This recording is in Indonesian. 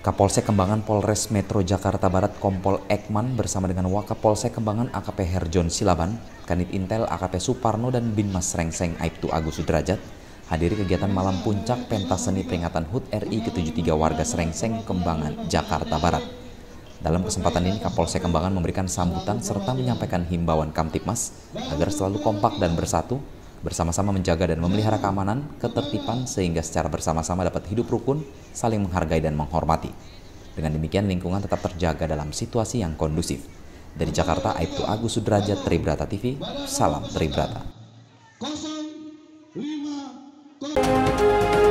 Kapolsek Kembangan Polres Metro Jakarta Barat Kompol Ekman bersama dengan Wakapolsek Kembangan AKP Herjon Silaban, Kanit Intel AKP Suparno dan Binmas Rengseng Aibtu Agus Sudrajat hadiri kegiatan malam puncak pentas seni peringatan HUT RI ke-73 warga Serengseng Kembangan Jakarta Barat. Dalam kesempatan ini Kapolsek Kembangan memberikan sambutan serta menyampaikan himbauan Kamtipmas agar selalu kompak dan bersatu bersama-sama menjaga dan memelihara keamanan, ketertiban, sehingga secara bersama-sama dapat hidup rukun, saling menghargai dan menghormati. Dengan demikian, lingkungan tetap terjaga dalam situasi yang kondusif. Dari Jakarta, Aibtu Agus Sudrajat, Tribrata TV, Salam Tribrata. 05